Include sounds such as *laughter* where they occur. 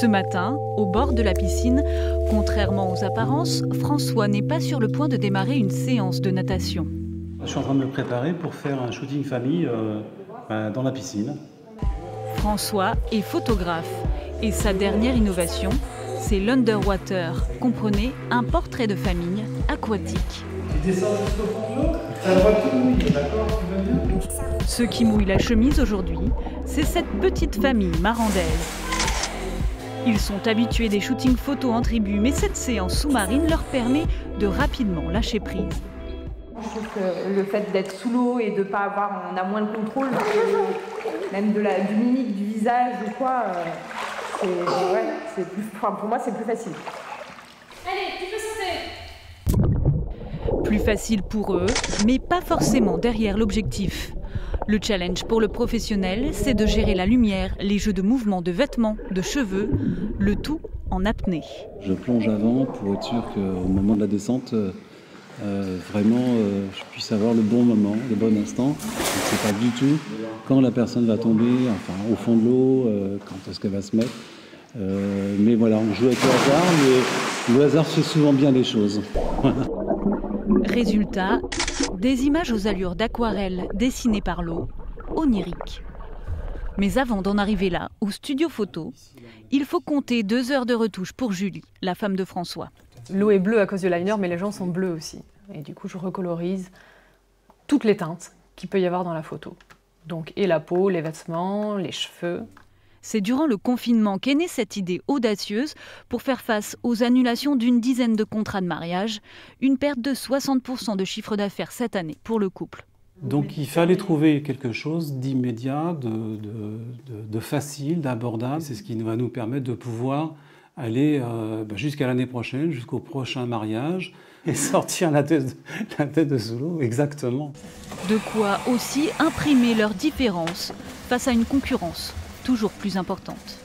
Ce matin, au bord de la piscine, contrairement aux apparences, François n'est pas sur le point de démarrer une séance de natation. Je suis en train de me préparer pour faire un shooting famille euh, bah, dans la piscine. François est photographe et sa dernière innovation, c'est l'Underwater, comprenez un portrait de famille aquatique. Ce qui mouille la chemise aujourd'hui, c'est cette petite famille marandaise. Ils sont habitués des shootings photos en tribu, mais cette séance sous-marine leur permet de rapidement lâcher prise. Je trouve que le fait d'être sous l'eau et de ne pas avoir, on a moins de contrôle, même de la, du mimique du visage ou quoi, euh, c'est, plus, pour moi c'est plus facile. Allez, tu peux sauter Plus facile pour eux, mais pas forcément derrière l'objectif. Le challenge pour le professionnel, c'est de gérer la lumière, les jeux de mouvement de vêtements, de cheveux, le tout en apnée. Je plonge avant pour être sûr qu'au moment de la descente, euh, vraiment, euh, je puisse avoir le bon moment, le bon instant. Je ne sais pas du tout quand la personne va tomber, enfin au fond de l'eau, euh, quand est-ce qu'elle va se mettre. mais voilà, on joue avec le hasard, le hasard fait souvent bien les choses. *laughs* Résultat, des images aux allures d'aquarelle dessinées par l'eau, oniriques. Mais avant d'en arriver là, au studio photo, il faut compter deux heures de retouche pour Julie, la femme de François. L'eau est bleue à cause du liner, mais les gens sont bleus aussi. Et du coup, je recolorise toutes les teintes qu'il peut y avoir dans la photo. Donc, et la peau, les vêtements, les cheveux. C'est durant le confinement qu'est née cette idée audacieuse pour faire face aux annulations d'une dizaine de contrats de mariage, une perte de 60% de chiffre d'affaires cette année pour le couple. Donc il fallait trouver quelque chose d'immédiat, de, facile, d'abordable. C'est ce qui va nous permettre de pouvoir aller euh, bah, jusqu'à l'année prochaine, jusqu'au prochain mariage, *laughs* et sortir la tête, la tête de solo, exactement. De quoi aussi imprimer leurs différences face à une concurrence toujours plus importante.